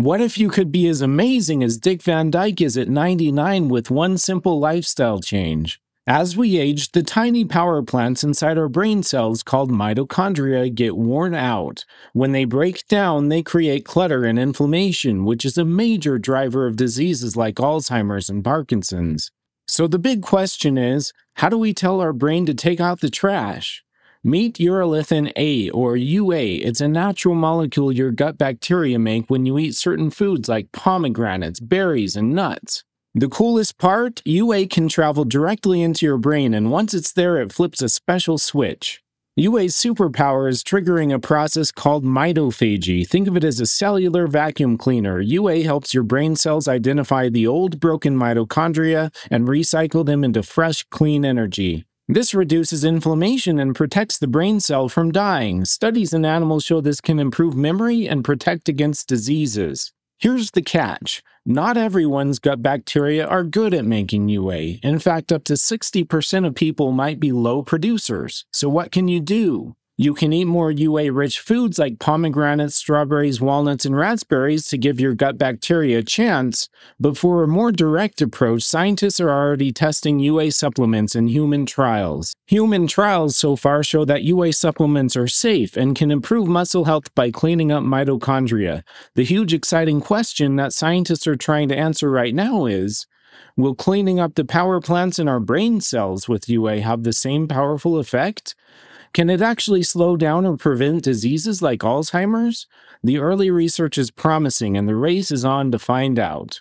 What if you could be as amazing as Dick Van Dyke is at 99 with one simple lifestyle change? As we age, the tiny power plants inside our brain cells called mitochondria get worn out. When they break down, they create clutter and inflammation, which is a major driver of diseases like Alzheimer's and Parkinson's. So the big question is how do we tell our brain to take out the trash? Meet urolithin A or UA. It's a natural molecule your gut bacteria make when you eat certain foods like pomegranates, berries, and nuts. The coolest part UA can travel directly into your brain, and once it's there, it flips a special switch. UA's superpower is triggering a process called mitophagy. Think of it as a cellular vacuum cleaner. UA helps your brain cells identify the old broken mitochondria and recycle them into fresh, clean energy. This reduces inflammation and protects the brain cell from dying. Studies in animals show this can improve memory and protect against diseases. Here's the catch not everyone's gut bacteria are good at making UA. In fact, up to 60% of people might be low producers. So, what can you do? You can eat more UA rich foods like pomegranates, strawberries, walnuts, and raspberries to give your gut bacteria a chance. But for a more direct approach, scientists are already testing UA supplements in human trials. Human trials so far show that UA supplements are safe and can improve muscle health by cleaning up mitochondria. The huge exciting question that scientists are trying to answer right now is Will cleaning up the power plants in our brain cells with UA have the same powerful effect? Can it actually slow down or prevent diseases like Alzheimer's? The early research is promising and the race is on to find out.